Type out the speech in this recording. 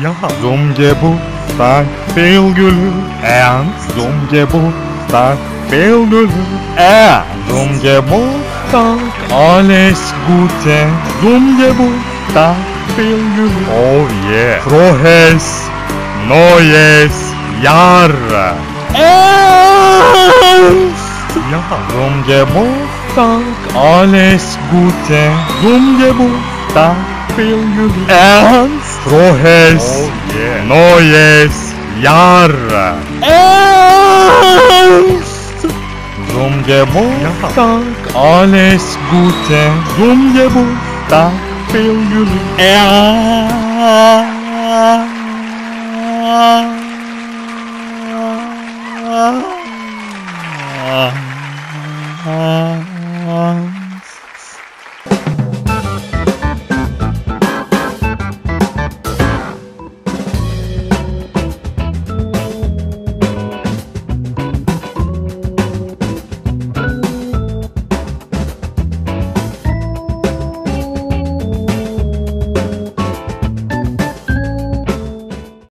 Ja, zum Geburtstag viel Glück, Ernst, zum Geburtstag viel Glück, Ernst, zum Geburtstag alles Gute, zum Geburtstag viel Glück, oh yeah, frohes neues Jahr, Ernst, ja, zum Geburtstag alles Gute, zum Geburtstag viel Glück, Ernst, Frohes oh, yeah. Neues Jahr. Ernst! Zum Geburtstag ja. alles Gute. Zum Geburtstag, Phil Juli. Ernst!